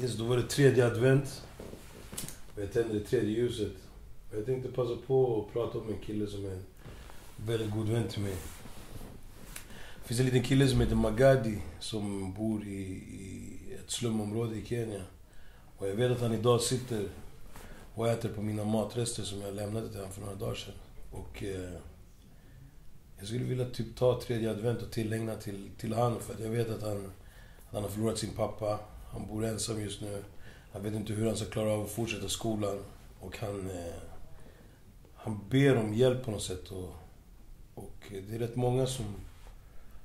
Yes, då var det tredje advent. Och jag tände det tredje ljuset. Jag tänkte passa på att prata om en kille som är en väldigt god vän till mig. Det finns en liten kille som heter Magadi som bor i, i ett slumområde i Kenya. Och jag vet att han idag sitter och äter på mina matrester som jag lämnade till honom för några dagar sedan. Och eh, jag skulle vilja typ ta tredje advent och tillägna till, till honom för att jag vet att han, att han har förlorat sin pappa. Han bor ensam just nu. Han vet inte hur han ska klara av att fortsätta skolan. Och han, eh, han ber om hjälp på något sätt. Och, och det är rätt många som,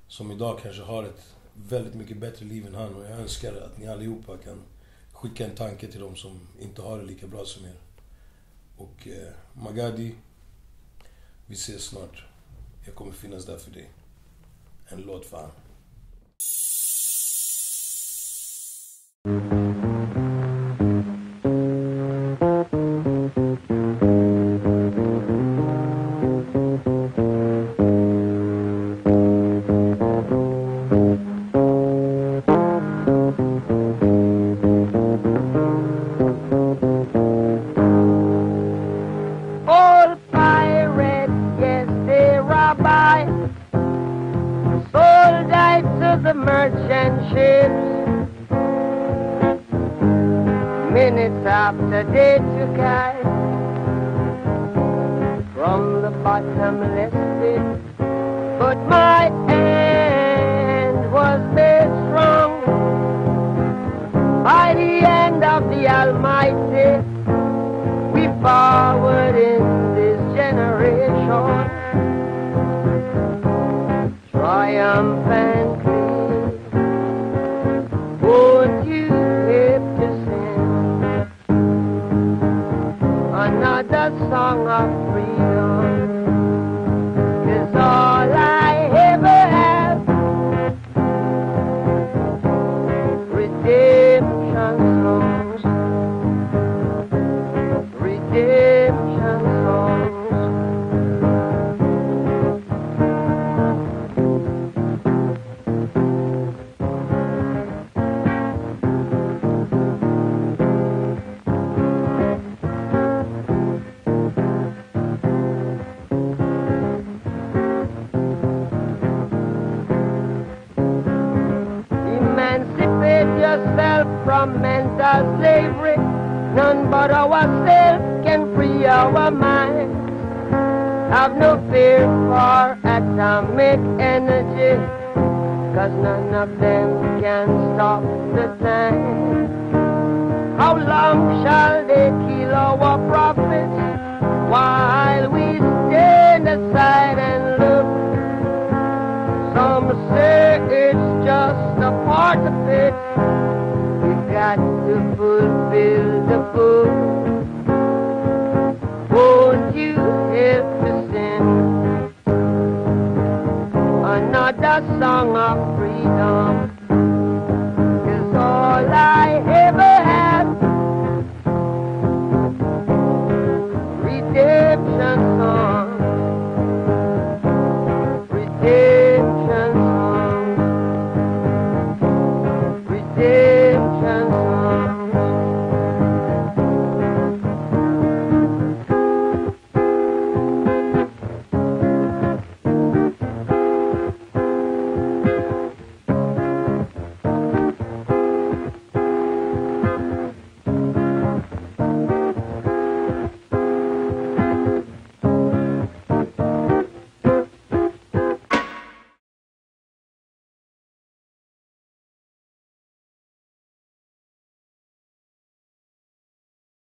som idag kanske har ett väldigt mycket bättre liv än han. Och jag önskar att ni allihopa kan skicka en tanke till dem som inte har det lika bra som er. Och eh, Magadi, vi ses snart. Jag kommer finnas där för dig. En låt för han. To the merchant ships. Minutes after they took I from the bottomless pit, but my hand was made strong by the hand of the Almighty we forward in this generation triumphantly. Freedom? Is all yourself from mental slavery. None but ourselves can free our minds. Have no fear for atomic energy, cause none of them can stop the time. How long shall they kill our prophets while we stand aside and look? Some say it's just a part of it. Freedom?